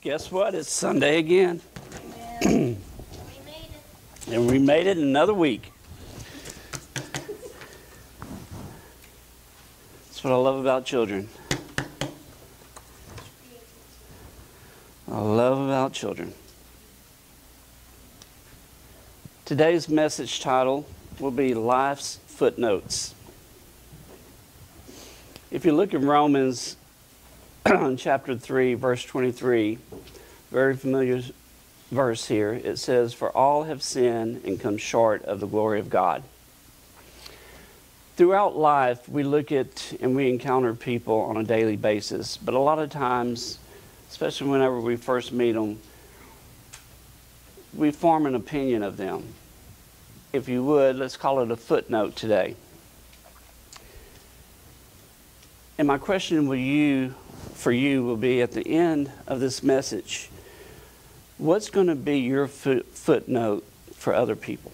Guess what? It's Sunday again. we made it. And we made it another week. That's what I love about children. I love about children. Today's message title will be Life's Footnotes. If you look in Romans chapter 3, verse 23, very familiar verse here, it says, For all have sinned and come short of the glory of God. Throughout life, we look at and we encounter people on a daily basis, but a lot of times, especially whenever we first meet them, we form an opinion of them. If you would, let's call it a footnote today. And my question will you, for you will be at the end of this message what's going to be your foot, footnote for other people?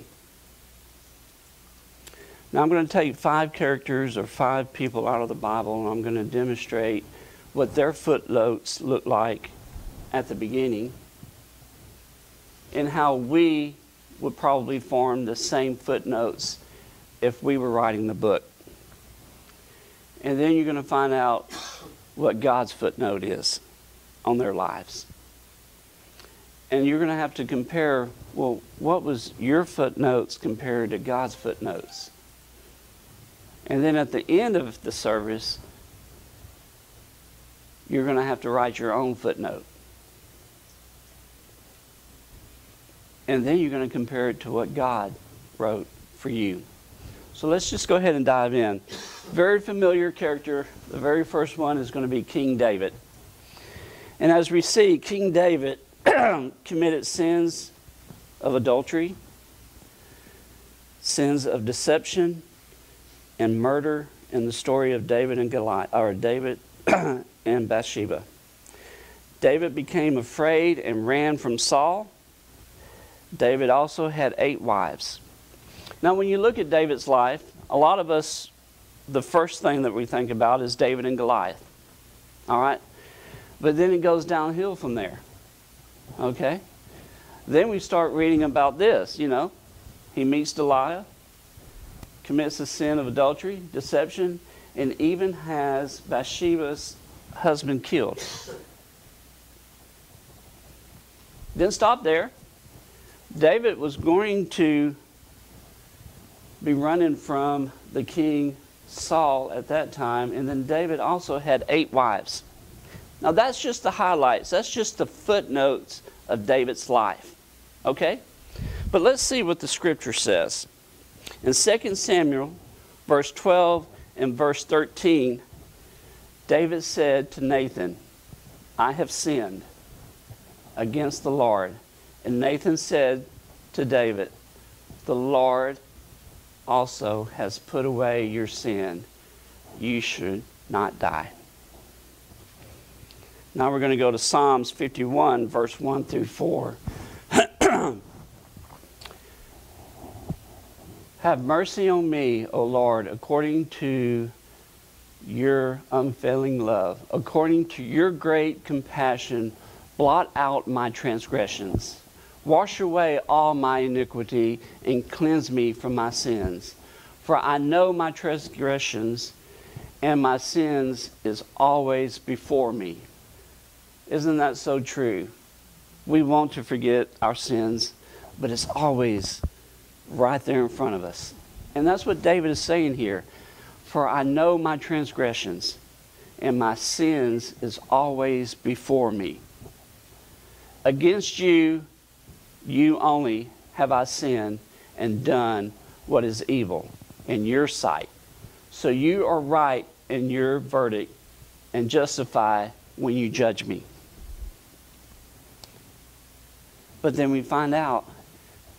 Now, I'm going to take five characters or five people out of the Bible, and I'm going to demonstrate what their footnotes look like at the beginning and how we would probably form the same footnotes if we were writing the book. And then you're going to find out what God's footnote is on their lives. And you're going to have to compare well, what was your footnotes compared to God's footnotes? And then at the end of the service, you're going to have to write your own footnote. And then you're going to compare it to what God wrote for you. So let's just go ahead and dive in. Very familiar character. The very first one is going to be King David. And as we see, King David committed sins of adultery, sins of deception, and murder in the story of David and Goliath, or David and Bathsheba. David became afraid and ran from Saul. David also had eight wives. Now, when you look at David's life, a lot of us, the first thing that we think about is David and Goliath. All right? But then it goes downhill from there. Okay? Then we start reading about this, you know. He meets Delilah, commits the sin of adultery, deception, and even has Bathsheba's husband killed. Didn't stop there. David was going to be running from the king Saul at that time, and then David also had eight wives. Now, that's just the highlights, that's just the footnotes of David's life. Okay? But let's see what the scripture says. In 2 Samuel, verse 12 and verse 13, David said to Nathan, I have sinned against the Lord. And Nathan said to David, The Lord also has put away your sin. You should not die. Now we're going to go to Psalms 51, verse 1 through 4. Have mercy on me, O Lord, according to your unfailing love. According to your great compassion, blot out my transgressions. Wash away all my iniquity and cleanse me from my sins. For I know my transgressions and my sins is always before me. Isn't that so true? We want to forget our sins, but it's always right there in front of us. And that's what David is saying here. For I know my transgressions and my sins is always before me. Against you you only have I sinned and done what is evil in your sight. So you are right in your verdict and justify when you judge me. But then we find out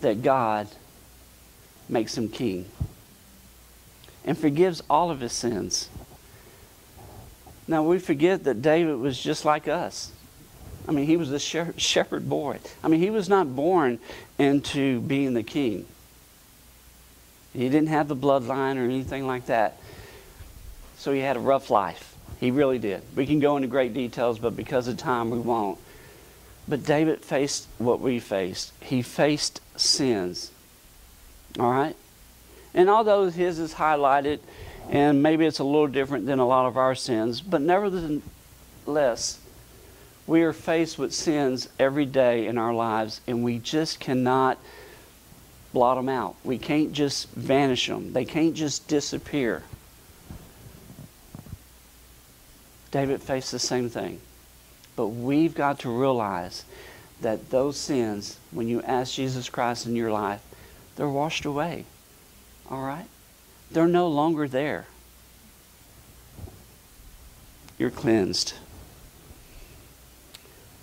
that God makes him king and forgives all of his sins. Now we forget that David was just like us. I mean, he was a shepherd boy. I mean, he was not born into being the king. He didn't have the bloodline or anything like that. So he had a rough life. He really did. We can go into great details, but because of time, we won't. But David faced what we faced. He faced sins. All right? And although his is highlighted, and maybe it's a little different than a lot of our sins, but nevertheless, we are faced with sins every day in our lives, and we just cannot blot them out. We can't just vanish them, they can't just disappear. David faced the same thing. But we've got to realize that those sins, when you ask Jesus Christ in your life, they're washed away. All right? They're no longer there. You're cleansed.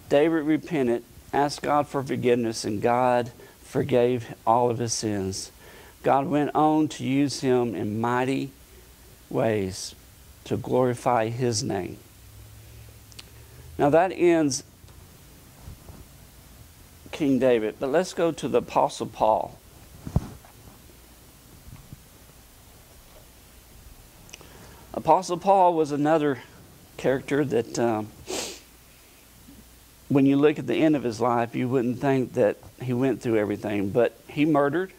David repented, asked God for forgiveness, and God forgave all of his sins. God went on to use him in mighty ways to glorify his name. Now that ends King David, but let's go to the Apostle Paul. Apostle Paul was another character that, um, when you look at the end of his life, you wouldn't think that he went through everything. But he murdered,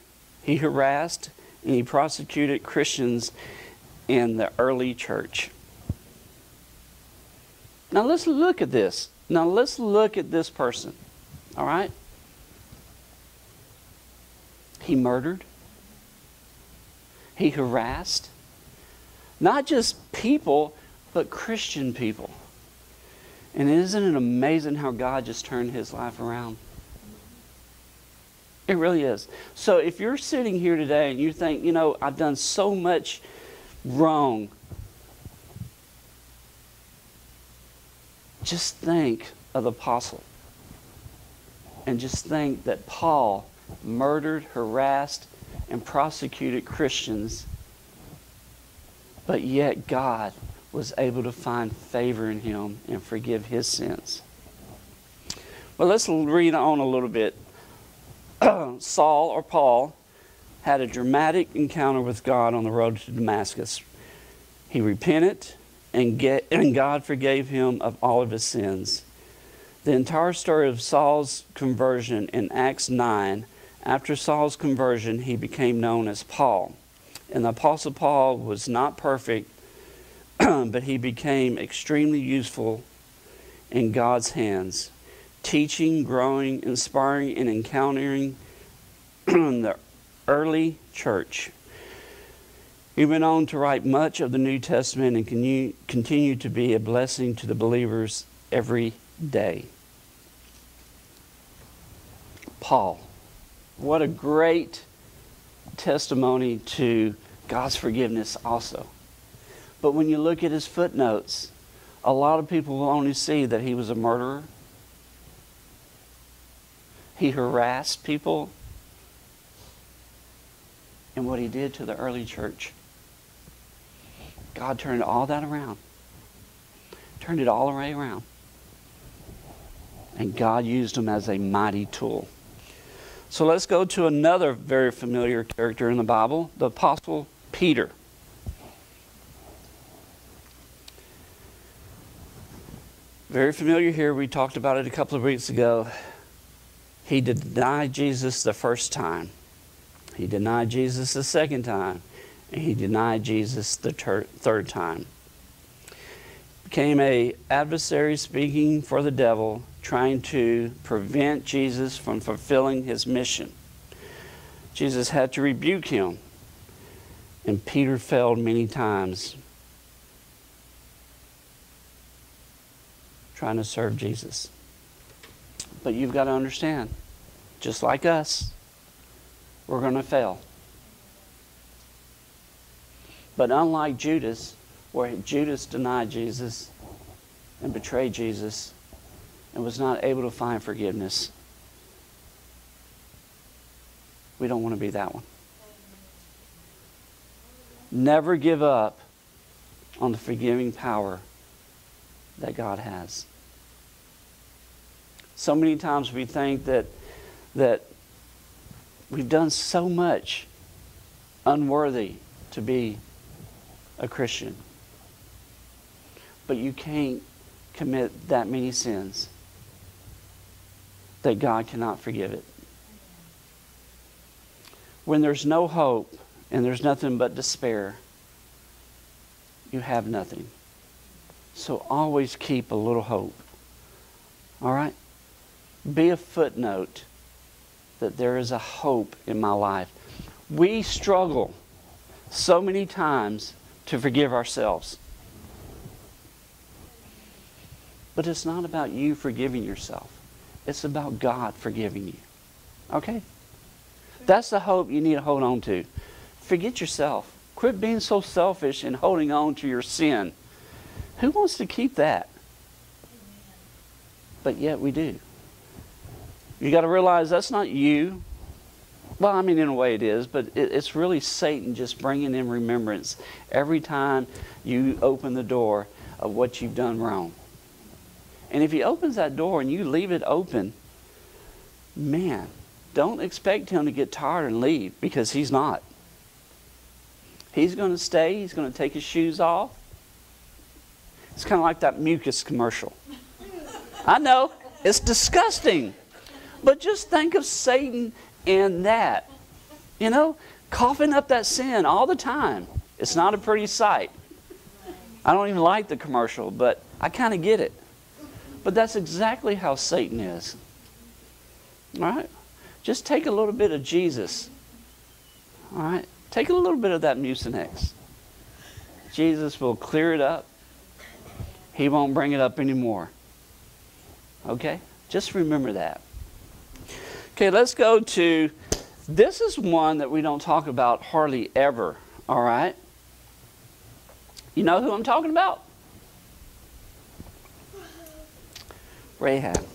he harassed, and he prosecuted Christians in the early church. Now let's look at this. Now let's look at this person. All right? He murdered. He harassed. Not just people, but Christian people. And isn't it amazing how God just turned his life around? It really is. So if you're sitting here today and you think, you know, I've done so much wrong, just think of the apostle. And just think that Paul murdered, harassed, and prosecuted Christians, but yet God was able to find favor in him and forgive his sins. Well, let's read on a little bit. Saul or Paul had a dramatic encounter with God on the road to Damascus. He repented and, get, and God forgave him of all of his sins. The entire story of Saul's conversion in Acts 9, after Saul's conversion, he became known as Paul. And the Apostle Paul was not perfect, but he became extremely useful in God's hands, teaching, growing, inspiring, and encountering the early church. He went on to write much of the New Testament and can continue to be a blessing to the believers every day. Paul, what a great testimony to God's forgiveness, also. But when you look at his footnotes, a lot of people will only see that he was a murderer. He harassed people. And what he did to the early church. God turned all that around. Turned it all the way around. And God used him as a mighty tool. So let's go to another very familiar character in the Bible, the Apostle Peter. Very familiar here. We talked about it a couple of weeks ago. He denied Jesus the first time. He denied Jesus the second time. He denied Jesus the third time. Became a adversary speaking for the devil, trying to prevent Jesus from fulfilling his mission. Jesus had to rebuke him. And Peter failed many times trying to serve Jesus. But you've got to understand, just like us, we're going to fail. But unlike Judas, where Judas denied Jesus and betrayed Jesus and was not able to find forgiveness, we don't want to be that one. Never give up on the forgiving power that God has. So many times we think that that we've done so much unworthy to be a Christian. But you can't commit that many sins that God cannot forgive it. When there's no hope and there's nothing but despair, you have nothing. So always keep a little hope. All right? Be a footnote that there is a hope in my life. We struggle so many times to forgive ourselves. But it's not about you forgiving yourself. It's about God forgiving you. Okay? That's the hope you need to hold on to. Forget yourself. Quit being so selfish and holding on to your sin. Who wants to keep that? But yet we do. You got to realize that's not you. Well, I mean, in a way it is, but it, it's really Satan just bringing in remembrance every time you open the door of what you've done wrong. And if he opens that door and you leave it open, man, don't expect him to get tired and leave because he's not. He's going to stay, he's going to take his shoes off. It's kind of like that mucus commercial. I know, it's disgusting. But just think of Satan in that. You know, coughing up that sin all the time. It's not a pretty sight. I don't even like the commercial, but I kind of get it. But that's exactly how Satan is. All right? Just take a little bit of Jesus. All right? Take a little bit of that Mucinex. Jesus will clear it up. He won't bring it up anymore. Okay? Just remember that. Okay, let's go to this is one that we don't talk about hardly ever. All right? You know who I'm talking about? Rahab.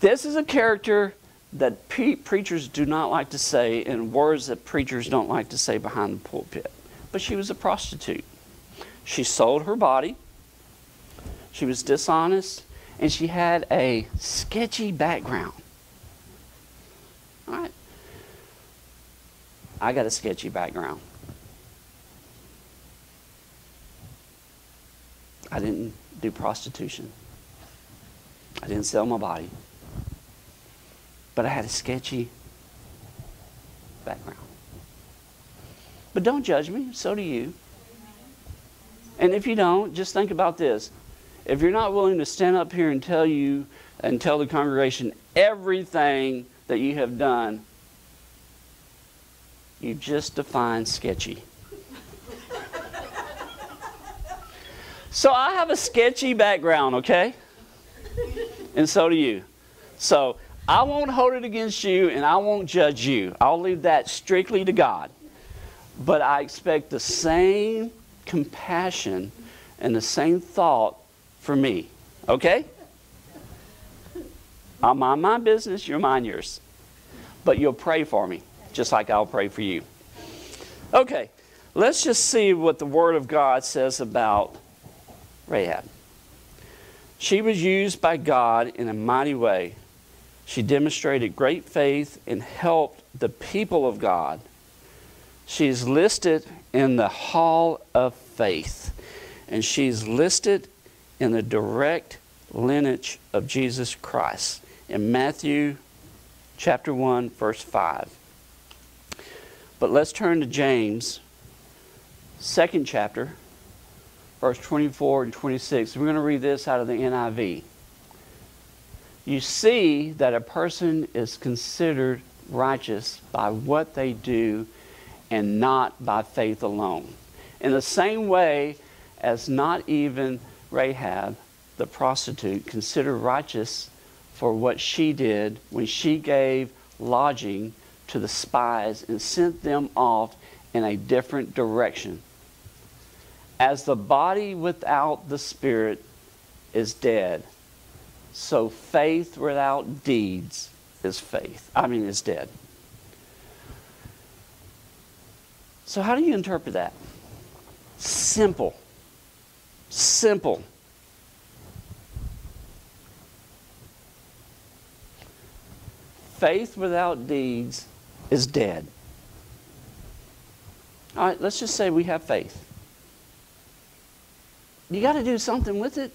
This is a character that pre- preachers do not like to say and words that preachers don't like to say behind the pulpit. But she was a prostitute. She sold her body. She was dishonest and she had a sketchy background. All right. I got a sketchy background. I didn't do prostitution. I didn't sell my body. But I had a sketchy background. But don't judge me, so do you. And if you don't, just think about this. If you're not willing to stand up here and tell you and tell the congregation everything that you have done, you just define sketchy. so I have a sketchy background, okay? and so do you. So I won't hold it against you and I won't judge you. I'll leave that strictly to God. But I expect the same compassion and the same thought for me. Okay? I'll mind my business, you'll mind yours. But you'll pray for me, just like I'll pray for you. Okay, let's just see what the Word of God says about Rahab. She was used by God in a mighty way. She demonstrated great faith and helped the people of God. She's listed in the Hall of Faith, and she's listed in the direct lineage of Jesus Christ in Matthew chapter 1, verse 5. But let's turn to James, second chapter, verse 24 and 26. We're going to read this out of the NIV. You see that a person is considered righteous by what they do and not by faith alone. In the same way as not even Rahab, the prostitute, considered righteous for what she did when she gave lodging to the spies and sent them off in a different direction. As the body without the spirit is dead, so faith without deeds is faith. I mean, is dead. So, how do you interpret that? Simple. Simple. Faith without deeds is dead. All right, let's just say we have faith. You got to do something with it.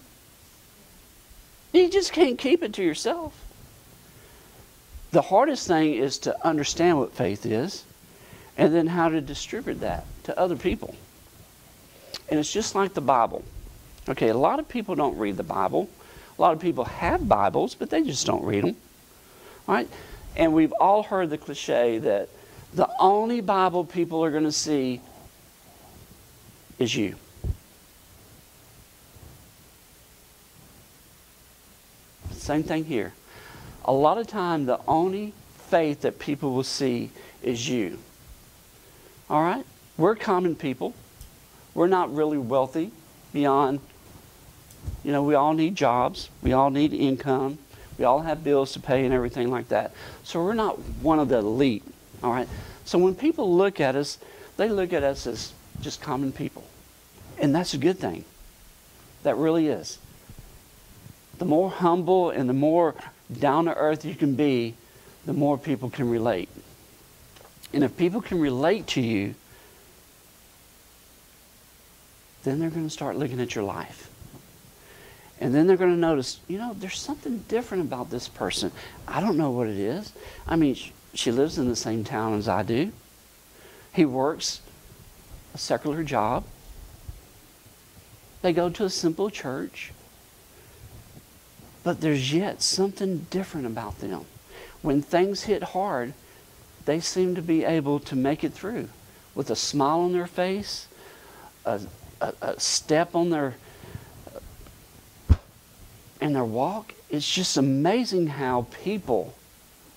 You just can't keep it to yourself. The hardest thing is to understand what faith is and then how to distribute that to other people. And it's just like the Bible. Okay, a lot of people don't read the Bible. A lot of people have Bibles, but they just don't read them. Right? And we've all heard the cliche that the only Bible people are going to see is you. Same thing here. A lot of time, the only faith that people will see is you. All right? We're common people. We're not really wealthy beyond, you know, we all need jobs. We all need income. We all have bills to pay and everything like that. So we're not one of the elite. All right? So when people look at us, they look at us as just common people. And that's a good thing. That really is. The more humble and the more down to earth you can be, the more people can relate. And if people can relate to you, then they're going to start looking at your life. And then they're going to notice, you know, there's something different about this person. I don't know what it is. I mean, she lives in the same town as I do. He works a secular job. They go to a simple church. But there's yet something different about them. When things hit hard, they seem to be able to make it through with a smile on their face, a, a, a step on their and their walk. It's just amazing how people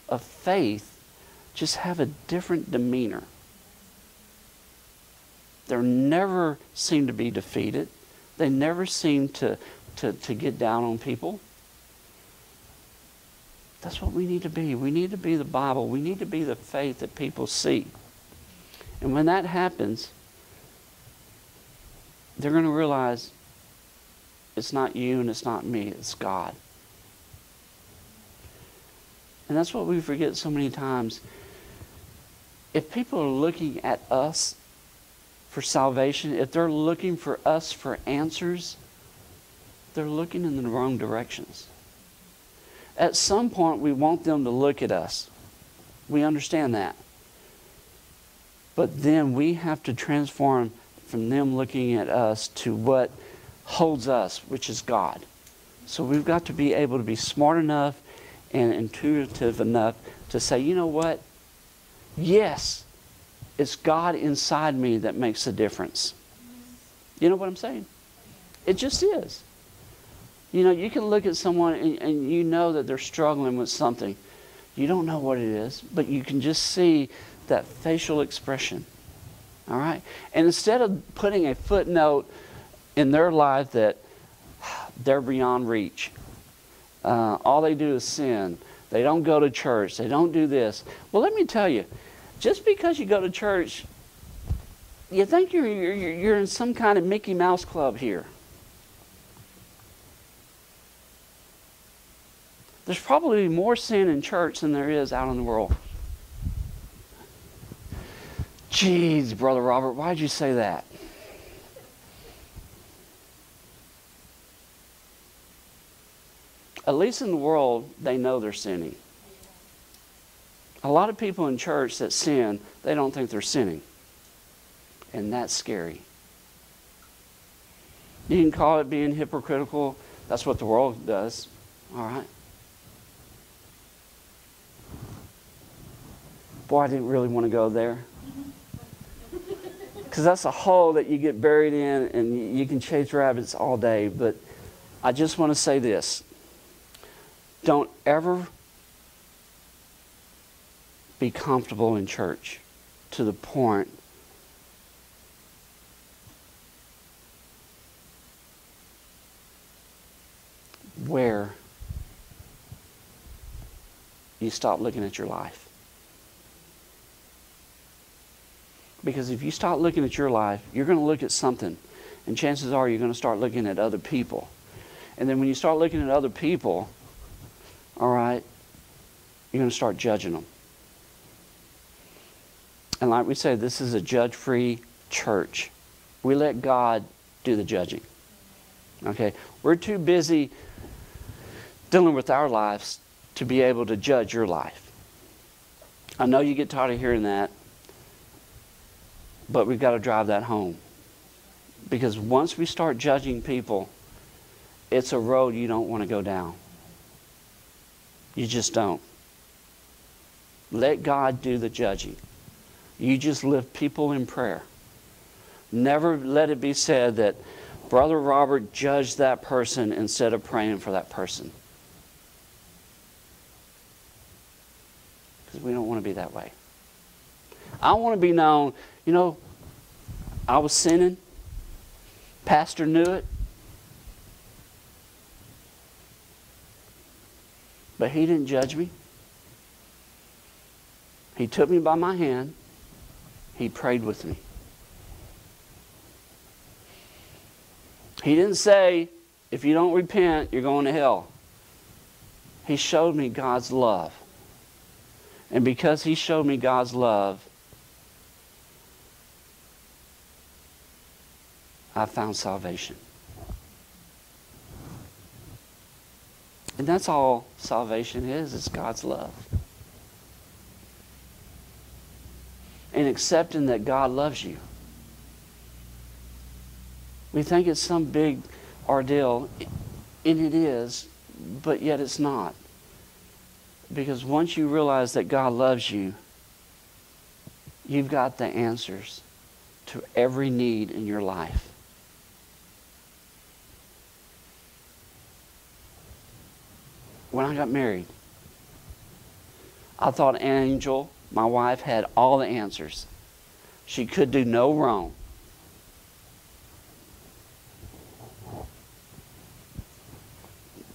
of faith just have a different demeanor. They never seem to be defeated. They never seem to, to, to get down on people. That's what we need to be. We need to be the Bible. We need to be the faith that people see. And when that happens, they're going to realize it's not you and it's not me, it's God. And that's what we forget so many times. If people are looking at us for salvation, if they're looking for us for answers, they're looking in the wrong directions. At some point, we want them to look at us. We understand that. But then we have to transform from them looking at us to what holds us, which is God. So we've got to be able to be smart enough and intuitive enough to say, you know what? Yes, it's God inside me that makes the difference. You know what I'm saying? It just is. You know, you can look at someone and, and, you know that they're struggling with something. You don't know what it is, but you can just see that facial expression. All right? And instead of putting a footnote in their life that they're beyond reach, uh, all they do is sin. They don't go to church. They don't do this. Well, let me tell you, just because you go to church, you think you're, you're, you're in some kind of Mickey Mouse club here. There's probably more sin in church than there is out in the world. Jeez, Brother Robert, why'd you say that? At least in the world, they know they're sinning. A lot of people in church that sin, they don't think they're sinning. And that's scary. You can call it being hypocritical. That's what the world does. All right. Boy, I didn't really want to go there. Because that's a hole that you get buried in and you can chase rabbits all day. But I just want to say this don't ever be comfortable in church to the point where you stop looking at your life. Because if you stop looking at your life, you're going to look at something. And chances are you're going to start looking at other people. And then when you start looking at other people, all right, you're going to start judging them. And like we say, this is a judge free church. We let God do the judging. Okay? We're too busy dealing with our lives to be able to judge your life. I know you get tired of hearing that, but we've got to drive that home. Because once we start judging people, it's a road you don't want to go down. You just don't. Let God do the judging. You just lift people in prayer. Never let it be said that Brother Robert judged that person instead of praying for that person. Because we don't want to be that way. I want to be known, you know, I was sinning. Pastor knew it. But he didn't judge me. He took me by my hand. He prayed with me. He didn't say, if you don't repent, you're going to hell. He showed me God's love. And because He showed me God's love, I found salvation. And that's all salvation is, it's God's love. And accepting that God loves you. We think it's some big ordeal, and it is, but yet it's not. Because once you realize that God loves you, you've got the answers to every need in your life. When I got married, I thought Angel, my wife, had all the answers. She could do no wrong.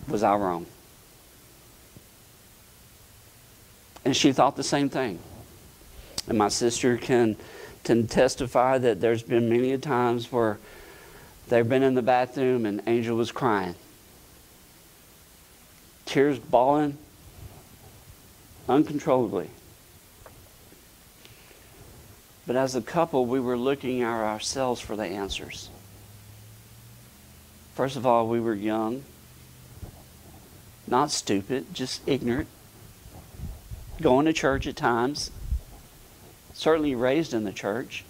Was I wrong? And she thought the same thing. And my sister can, can testify that there's been many times where they've been in the bathroom and Angel was crying. Tears bawling uncontrollably. But as a couple, we were looking at ourselves for the answers. First of all, we were young. Not stupid, just ignorant. Going to church at times. Certainly raised in the church.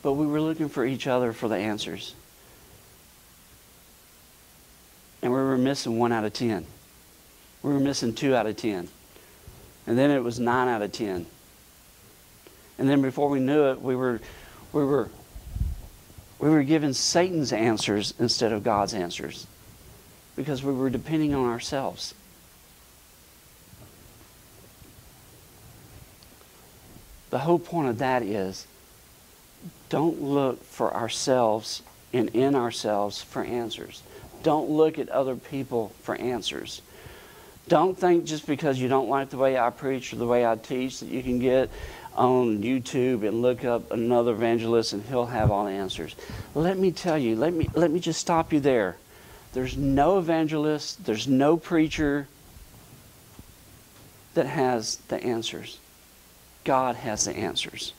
But we were looking for each other for the answers. And we were missing one out of ten. We were missing two out of ten. And then it was nine out of ten. And then before we knew it, we were, we were, we were given Satan's answers instead of God's answers because we were depending on ourselves. The whole point of that is don't look for ourselves and in ourselves for answers. Don't look at other people for answers. Don't think just because you don't like the way I preach or the way I teach that you can get on YouTube and look up another evangelist and he'll have all the answers. Let me tell you, let me let me just stop you there. There's no evangelist, there's no preacher that has the answers. God has the answers.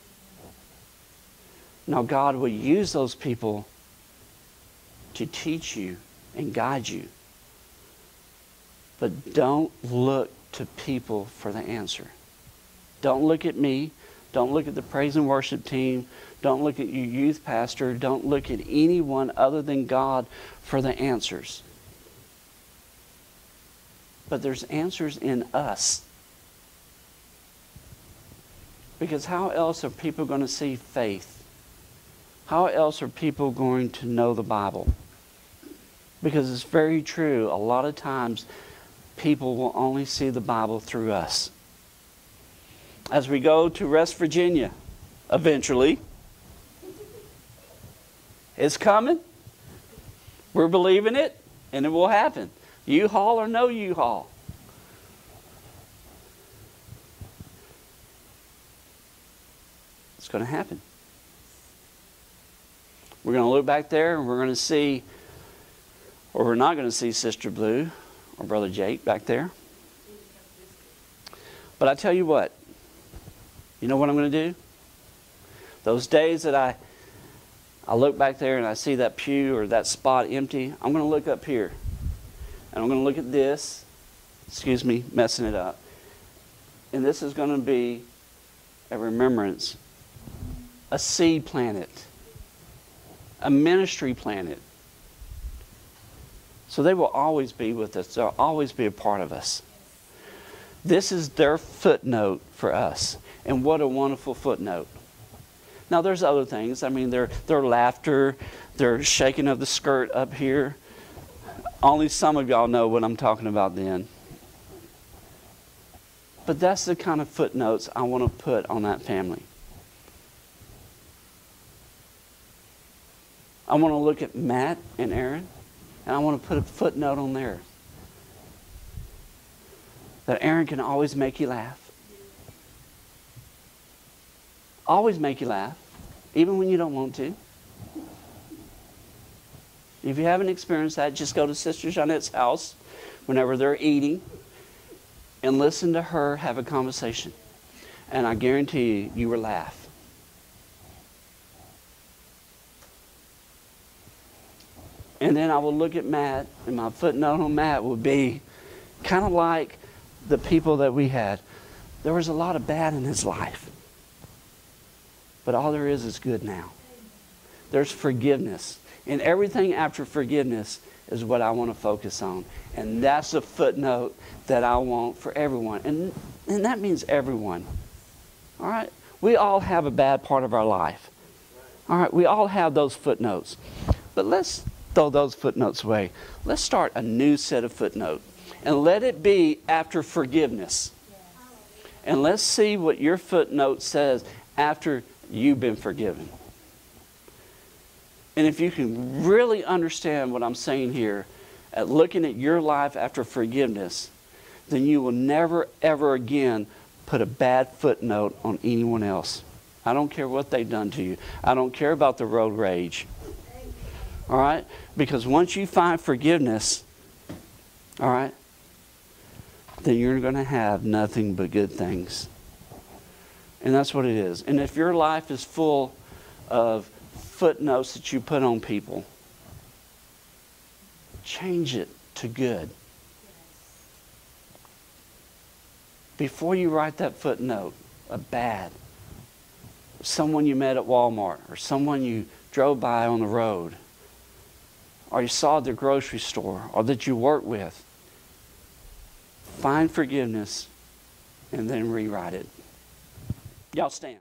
Now, God will use those people to teach you and guide you. But don't look to people for the answer. Don't look at me. Don't look at the praise and worship team. Don't look at your youth pastor. Don't look at anyone other than God for the answers. But there's answers in us. Because how else are people going to see faith? How else are people going to know the Bible? Because it's very true. A lot of times, people will only see the Bible through us. As we go to West Virginia, eventually, it's coming. We're believing it, and it will happen. U Haul or no U Haul. It's going to happen. We're going to look back there and we're going to see, or we're not going to see Sister Blue or Brother Jake back there. But I tell you what, you know what I'm going to do? Those days that I I look back there and I see that pew or that spot empty, I'm going to look up here. And I'm going to look at this. Excuse me, messing it up. and this is going to be a remembrance, a seed planet, a ministry planted. So they will always be with us, they'll always be a part of us. This is their footnote for us. And what a wonderful footnote. Now, there's other things. I mean, their, their laughter, their shaking of the skirt up here. Only some of y'all know what I'm talking about then. But that's the kind of footnotes I want to put on that family. I want to look at Matt and Aaron, and I want to put a footnote on there. That Aaron can always make you laugh. Always make you laugh, even when you don't want to. If you haven't experienced that, just go to Sister Jeanette's house whenever they're eating and listen to her have a conversation. And I guarantee you, you will laugh. And then I will look at Matt, and my footnote on Matt would be kind of like the people that we had. There was a lot of bad in his life, but all there is is good now. There's forgiveness. And everything after forgiveness is what I want to focus on. And that's a footnote that I want for everyone. And, and that means everyone. All right? We all have a bad part of our life. All right? We all have those footnotes. But let's throw those footnotes away. Let's start a new set of footnotes. And let it be after forgiveness. And let's see what your footnote says after you've been forgiven. And if you can really understand what I'm saying here, at looking at your life after forgiveness, then you will never, ever again put a bad footnote on anyone else. I don't care what they've done to you. I don't care about the road rage. All right? Because once you find forgiveness, all right, then you're going to have nothing but good things. And that's what it is. And if your life is full of footnotes that you put on people, change it to good. Before you write that footnote, a bad, someone you met at Walmart or someone you drove by on the road or you saw at the grocery store or that you work with, find forgiveness and then rewrite it. Y'all stand.